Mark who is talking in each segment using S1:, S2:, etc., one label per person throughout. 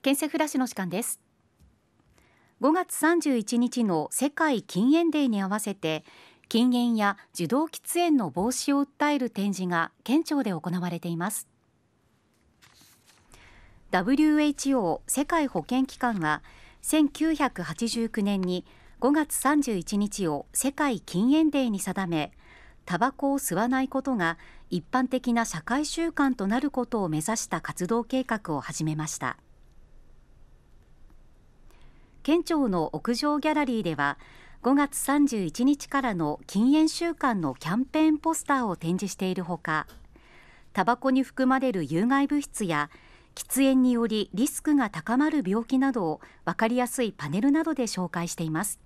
S1: 県政フラッシュの時間です。5月31日の世界禁煙デーに合わせて禁煙や受動喫煙の防止を訴える展示が県庁で行われています。WHO 世界保健機関は1989年に5月31日を世界禁煙デーに定めタバコを吸わないことが一般的な社会習慣となることを目指した活動計画を始めました。県庁の屋上ギャラリーでは5月31日からの禁煙週間のキャンペーンポスターを展示しているほかタバコに含まれる有害物質や喫煙によりリスクが高まる病気などを分かりやすいパネルなどで紹介しています。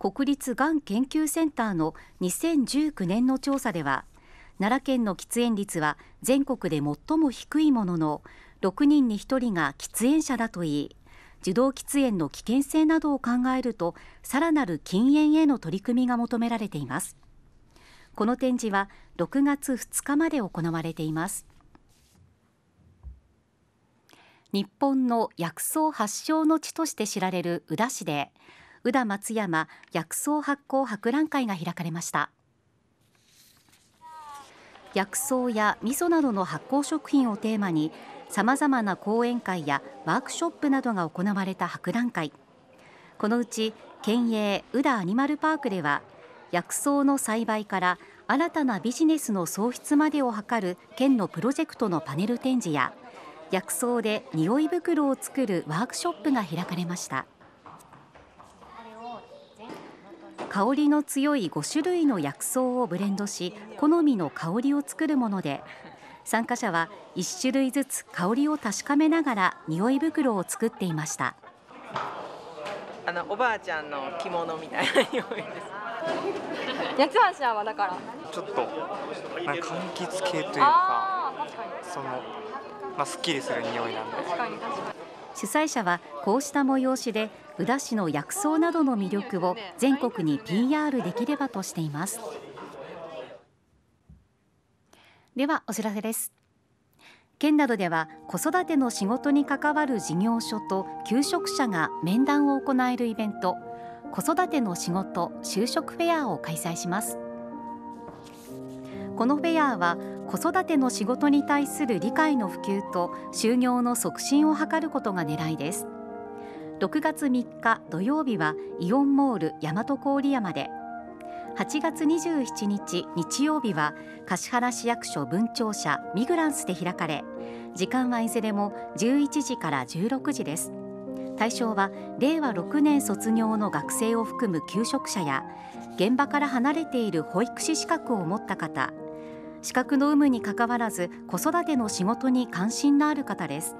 S1: 国立がん研究センターの2019年の調査では奈良県の喫煙率は全国で最も低いものの6人に1人が喫煙者だといい受動喫煙の危険性などを考えるとさらなる禁煙への取り組みが求められています。この展示は6月2日まで行われています。日本の薬草発祥の地として知られる宇陀市で宇陀松山薬草発酵博覧会が開かれました。薬草や味噌などの発酵食品をテーマにさまざまな講演会やワークショップなどが行われた博覧会。このうち県営宇陀アニマルパークでは薬草の栽培から新たなビジネスの創出までを図る県のプロジェクトのパネル展示や薬草で匂い袋を作るワークショップが開かれました。香りの強い5種類の薬草をブレンドし好みの香りを作るもので参加者は1種類ずつ香りを確かめながら匂い袋を作っていました。
S2: あのおばあちゃんの着物みたいな匂いです。
S3: 八つ橋はだから。
S4: ちょっとなんか柑橘系というかそのまあすっきりする匂いなんで。
S1: 主催者はこうした催しで宇陀市の薬草などの魅力を全国に PR できればとしています。ではお知らせです。県などでは子育ての仕事に関わる事業所と求職者が面談を行えるイベント子育ての仕事就職フェアを開催します。このフェアは子育ての仕事に対する理解の普及と就業の促進を図ることが狙いです。6月3日土曜日はイオンモール大和郡山で。8月27日日曜日は橿原市役所分庁舎ミグランスで開かれ時間はいずれも11時から16時です。対象は令和6年卒業の学生を含む求職者や現場から離れている保育士資格を持った方。資格の有無にかかわらず子育ての仕事に関心のある方です。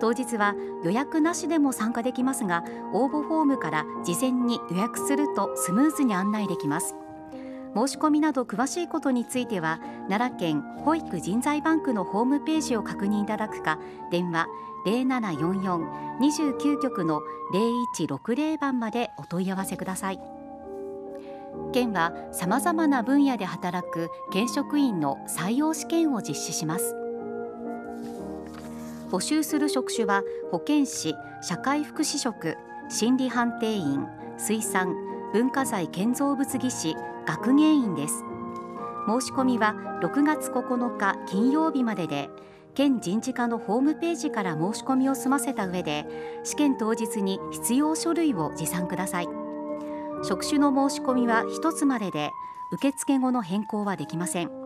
S1: 当日は予約なしでも参加できますが応募フォームから事前に予約するとスムーズに案内できます。申し込みなど詳しいことについては奈良県保育人材バンクのホームページを確認いただくか電話0744-29局の0160番までお問い合わせください。県はさまざまな分野で働く県職員の採用試験を実施します。募集する職種は保健師社会福祉職心理判定員水産文化財建造物技師学芸員です。申し込みは6月9日金曜日までで県人事課のホームページから申し込みを済ませた上で試験当日に必要書類を持参ください。職種の申し込みは1つまでで受付後の変更はできません。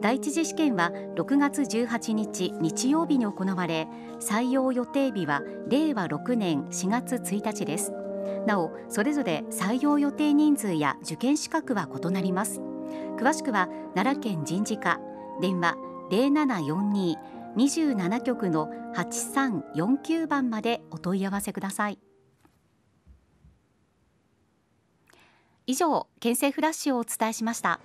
S1: 第一次試験は6月18日日曜日に行われ採用予定日は令和6年4月1日です。なおそれぞれ採用予定人数や受験資格は異なります。詳しくは奈良県人事課電話0742-27局の8349番までお問い合わせください。以上県政フラッシュをお伝えしました。